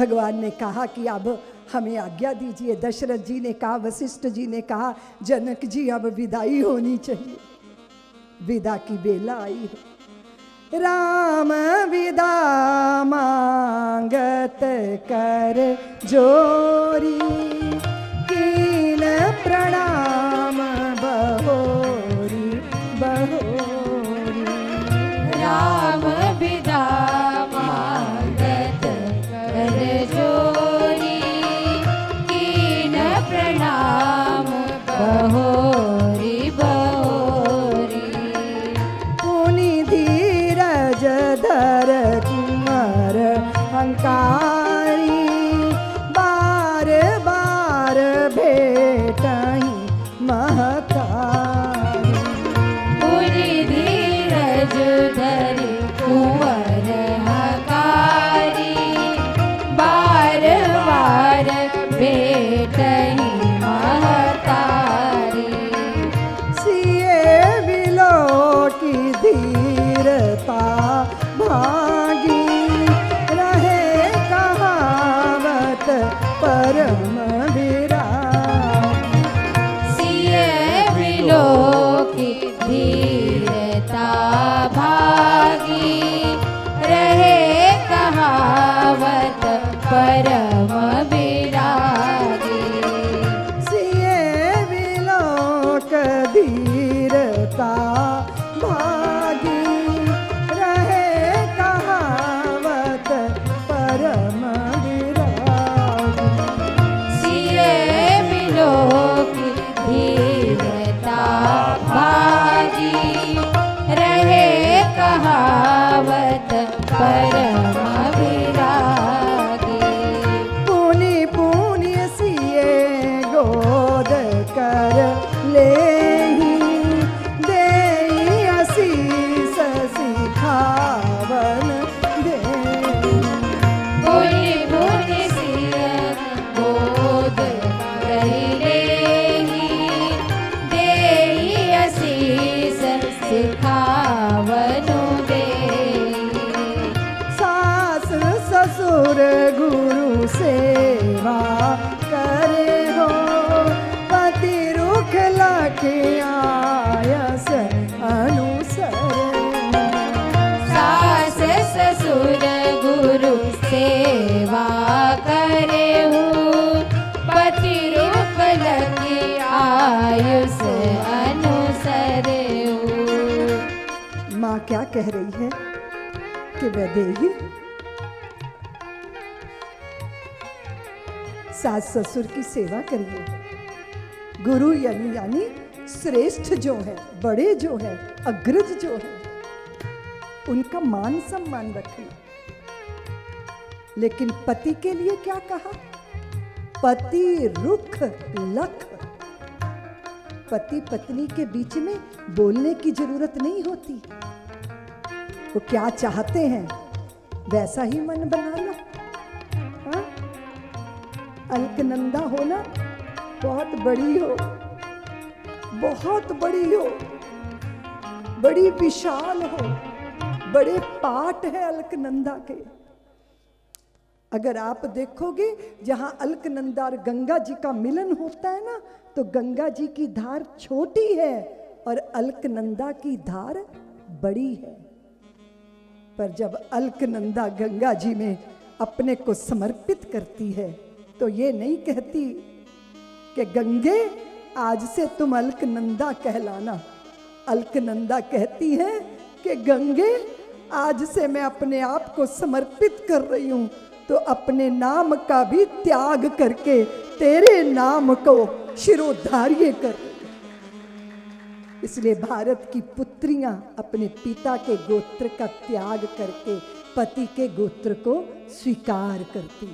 भगवान ने कहा कि अब हमें आज्ञा दीजिए। दशरथ जी ने कहा, वशिष्ठ जी ने कहा, जनक जी, अब विदाई होनी चाहिए। विदा की बेला आई है। राम विदा मांगत कर जोरी कर माँ क्या कह रही है कि वैदेही सास ससुर की सेवा करिए। गुरु यानी यानी श्रेष्ठ जो है, बड़े जो है, अग्रज जो है, उनका मान सम्मान रखिए। लेकिन पति के लिए क्या कहा? पति रुख लख। पति पत्नी के बीच में बोलने की ज़रूरत नहीं होती। वो क्या चाहते हैं? वैसा ही मन बना लो हाँ? अलकनंदा हो ना बहुत बड़ी हो। बहुत बड़ी हो। बड़ी विशाल हो। बड़े पाठ है अलकनंदा के। अगर आप देखोगे, जहाँ अलकनंदा और गंगा जी का मिलन होता है ना तो गंगा जी की धार छोटी है और अलकनंदा की धार बड़ी है। पर जब अलकनंदा गंगा जी में अपने को समर्पित करती है तो ये नहीं कहती कि, गंगे, आज से तुम अलकनंदा कहलाना अलकनंदा कहती है कि, गंगे, आज से मैं अपने आप को समर्पित कर रही हूँ तो अपने नाम का भी त्याग करके तेरे नाम को शिरोधार्य कर। इसलिए भारत की पुत्रियाँ अपने पिता के गोत्र का त्याग करके पति के गोत्र को स्वीकार करती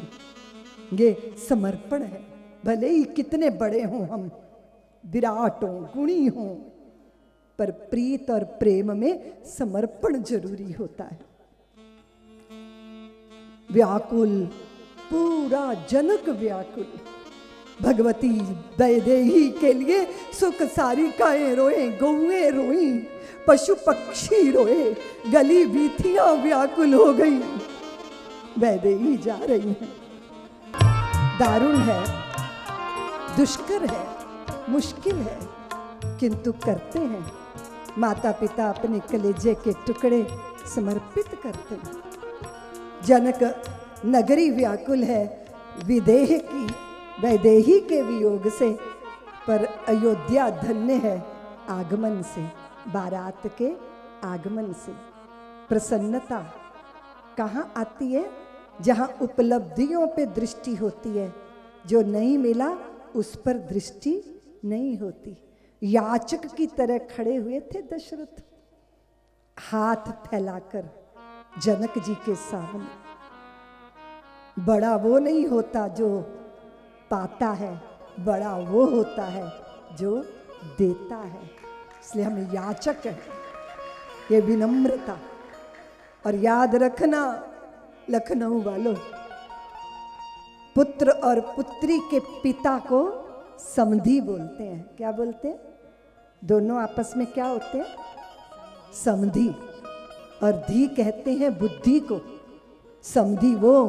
ये समर्पण है। भले ही कितने बड़े हों हम, विराट हों गुणी हों, पर प्रीत और प्रेम में समर्पण ज़रूरी होता है। व्याकुल, पूरा जनक व्याकुल। भगवती दैदेही के लिए सुख सारी काएँ रोए गौए रोई, पशु पक्षी रोए, गली बीथियाँ व्याकुल हो गई। वैदेही जा रही हैं। दारुण है, दुष्कर है, मुश्किल है, किंतु करते हैं। माता पिता अपने कलेजे के टुकड़े समर्पित करते हैं। जनक नगरी व्याकुल है, विदेह की वैदेही के वियोग से, पर अयोध्या धन्य है आगमन से, बारात के आगमन से। प्रसन्नता कहाँ आती है? जहाँ उपलब्धियों पे दृष्टि होती है। जो नहीं मिला, उस पर दृष्टि नहीं होती। याचक की तरह खड़े हुए थे दशरथ। हाथ फैलाकर जनक जी के सामने। बड़ा वो नहीं होता जो पाता है, बड़ा वो होता है जो देता है। इसलिए हम याचक हैं, ये विनम्रता। और याद रखना लखनऊ वालों, पुत्र और पुत्री के पिता को समधि बोलते हैं। क्या बोलते हैं? दोनों आपस में क्या होते हैं? समधि। और धी कहते हैं बुद्धि को, समधि वो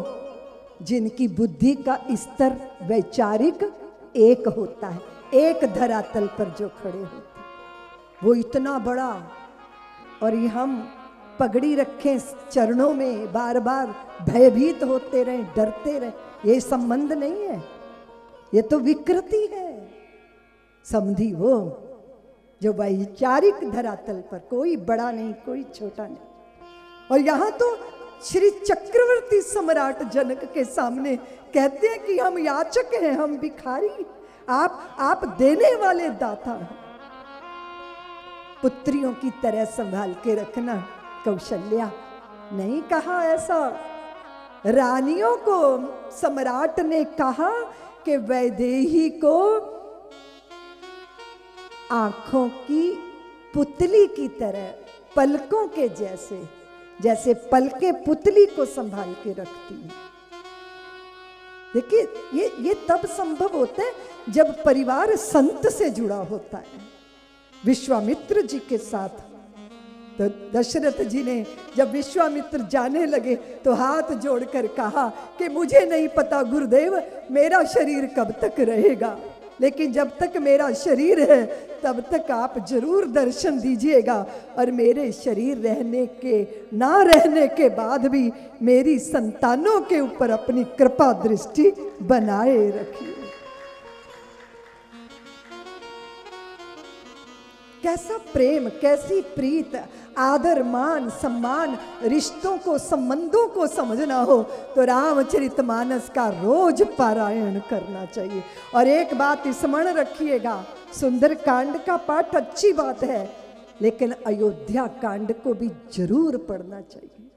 जिनकी बुद्धि का स्तर वैचारिक एक होता है, एक धरातल पर जो खड़े होते वो इतना बड़ा और ये हम पगड़ी रखें चरणों में बार बार भयभीत होते रहे, डरते रहे, ये संबंध नहीं है। ये तो विकृति है। समझी वो, जो वैचारिक धरातल पर कोई बड़ा नहीं, कोई छोटा नहीं। और यहाँ तो श्री चक्रवर्ती सम्राट जनक के सामने कहते हैं कि हम याचक हैं, हम भिखारी। आप आप देने वाले दाता हैं। पुत्रियों की तरह संभाल के रखना कौशल्या। नहीं कहा ऐसा। रानियों को सम्राट ने कहा कि वैदेही को आँखों की पुतली की तरह, पलकों के जैसे जैसे पलके पुतली को संभाल के रखती है। देखिए, ये ये तब संभव होता है जब परिवार संत से जुड़ा होता है। विश्वामित्र जी के साथ। तो दशरथ जी ने जब विश्वामित्र जाने लगे तो हाथ जोड़कर कहा कि मुझे नहीं पता, गुरुदेव, मेरा शरीर कब तक रहेगा? लेकिन जब तक मेरा शरीर है, तब तक आप ज़रूर दर्शन दीजिएगा। और मेरे शरीर रहने के, ना रहने के बाद भी मेरी संतानों के ऊपर अपनी कृपा दृष्टि बनाए रखिए। कैसा प्रेम कैसी प्रीत आदर मान सम्मान रिश्तों को संबंधों को समझना हो तो रामचरित मानस का रोज पारायण करना चाहिए। और एक बात स्मरण रखिएगा सुंदर कांड का पाठ अच्छी बात है लेकिन अयोध्या कांड को भी ज़रूर पढ़ना चाहिए।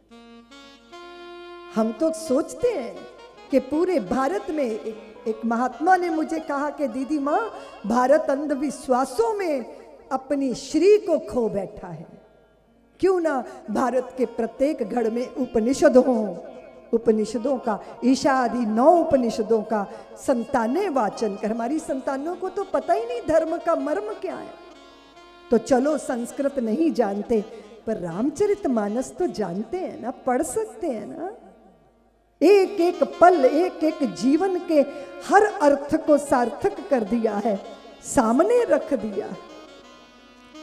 हम तो सोचते हैं कि पूरे भारत में एक, एक महात्मा ने मुझे कहा कि दीदी माँ भारत अंधविश्वासों में अपनी श्री को खो बैठा है। क्यों ना भारत के प्रत्येक घर में उपनिषद हो उपनिषदों का ईशा आदि नौ उपनिषदों का संताने वाचन कर। हमारी संतानों को तो पता ही नहीं धर्म का मर्म क्या है। तो चलो संस्कृत नहीं जानते, पर रामचरित मानस तो जानते हैं ना, पढ़ सकते हैं ना। एक एक पल, एक एक जीवन के हर अर्थ को सार्थक कर दिया है, सामने रख दिया है।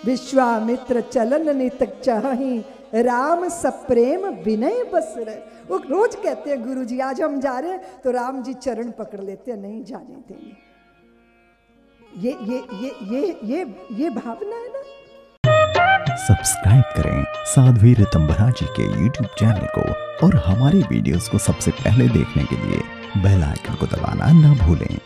विश्वामित्र चलन नित चाही, राम सप्रेम विनय बस रहे वो रोज कहते हैं गुरु जी आज हम जा रहे हैं तो राम जी चरण पकड़ लेते हैं, नहीं जाने देंगे। ये ये ये ये ये ये भावना है ना? सब्सक्राइब करें साध्वी रितंबरा जी के यूट्यूब चैनल को और हमारी वीडियोस को सबसे पहले देखने के लिए बेल आइकन को दबाना ना भूलें।